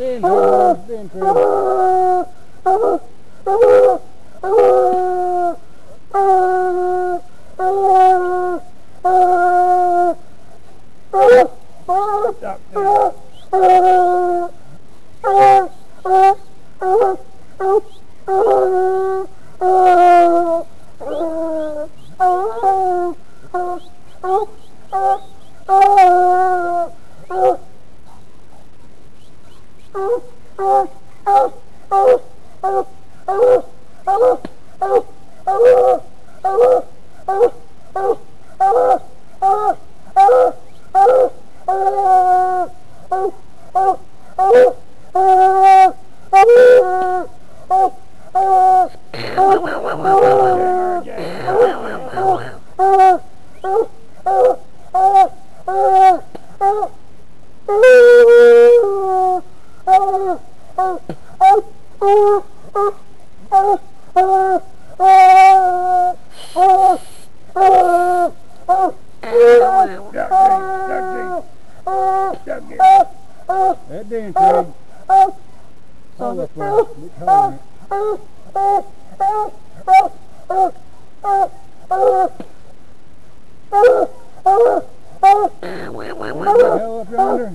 Being true, being true. Stop there. That damn thing. Oh, that's right. It's hungry. What the hell up yonder?